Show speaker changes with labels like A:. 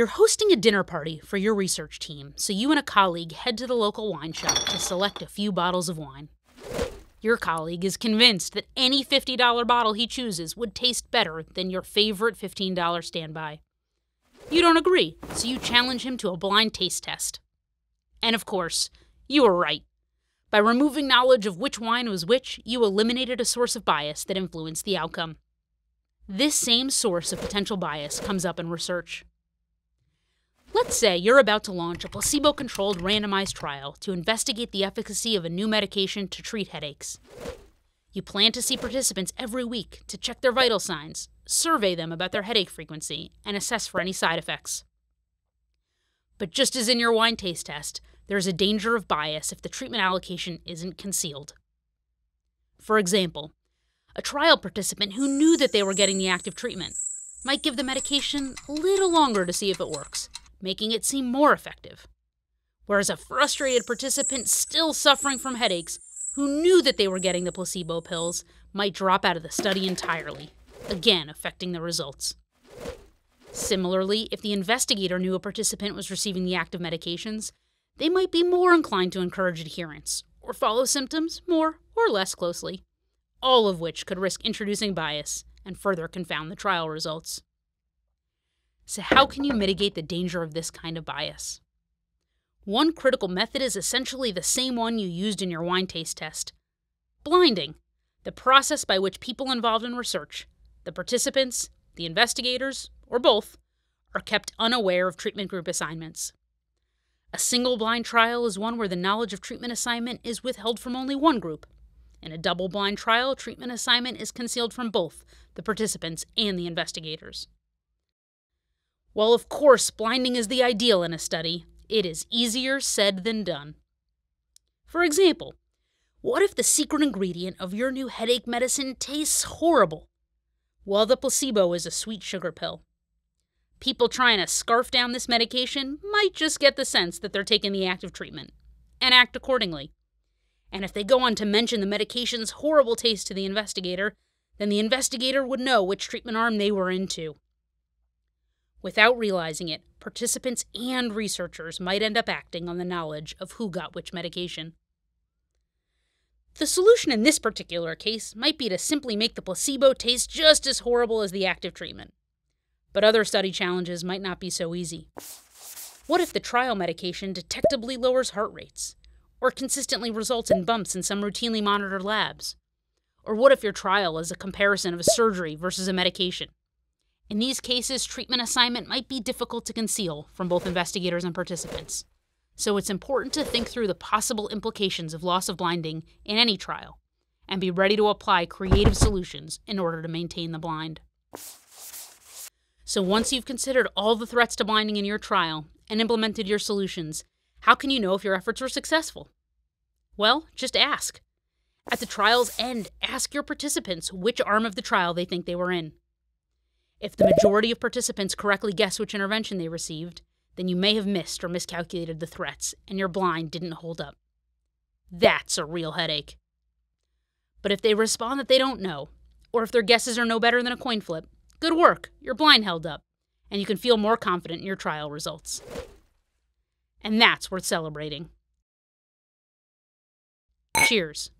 A: You're hosting a dinner party for your research team, so you and a colleague head to the local wine shop to select a few bottles of wine. Your colleague is convinced that any $50 bottle he chooses would taste better than your favorite $15 standby. You don't agree, so you challenge him to a blind taste test. And of course, you were right. By removing knowledge of which wine was which, you eliminated a source of bias that influenced the outcome. This same source of potential bias comes up in research. Let's say you're about to launch a placebo controlled randomized trial to investigate the efficacy of a new medication to treat headaches. You plan to see participants every week to check their vital signs, survey them about their headache frequency, and assess for any side effects. But just as in your wine taste test, there is a danger of bias if the treatment allocation isn't concealed. For example, a trial participant who knew that they were getting the active treatment might give the medication a little longer to see if it works, making it seem more effective. Whereas a frustrated participant still suffering from headaches who knew that they were getting the placebo pills might drop out of the study entirely, again affecting the results. Similarly, if the investigator knew a participant was receiving the active medications, they might be more inclined to encourage adherence or follow symptoms more or less closely, all of which could risk introducing bias and further confound the trial results. So, how can you mitigate the danger of this kind of bias? One critical method is essentially the same one you used in your wine taste test blinding, the process by which people involved in research, the participants, the investigators, or both, are kept unaware of treatment group assignments. A single blind trial is one where the knowledge of treatment assignment is withheld from only one group. In a double blind trial, treatment assignment is concealed from both the participants and the investigators. While, of course, blinding is the ideal in a study, it is easier said than done. For example, what if the secret ingredient of your new headache medicine tastes horrible? Well, the placebo is a sweet sugar pill. People trying to scarf down this medication might just get the sense that they're taking the active treatment and act accordingly. And if they go on to mention the medication's horrible taste to the investigator, then the investigator would know which treatment arm they were into. Without realizing it, participants and researchers might end up acting on the knowledge of who got which medication. The solution in this particular case might be to simply make the placebo taste just as horrible as the active treatment. But other study challenges might not be so easy. What if the trial medication detectably lowers heart rates, or consistently results in bumps in some routinely monitored labs? Or what if your trial is a comparison of a surgery versus a medication? In these cases, treatment assignment might be difficult to conceal from both investigators and participants. So it's important to think through the possible implications of loss of blinding in any trial and be ready to apply creative solutions in order to maintain the blind. So once you've considered all the threats to blinding in your trial and implemented your solutions, how can you know if your efforts were successful? Well, just ask. At the trial's end, ask your participants which arm of the trial they think they were in. If the majority of participants correctly guess which intervention they received, then you may have missed or miscalculated the threats and your blind didn't hold up. That's a real headache. But if they respond that they don't know, or if their guesses are no better than a coin flip, good work, your blind held up, and you can feel more confident in your trial results. And that's worth celebrating. Cheers.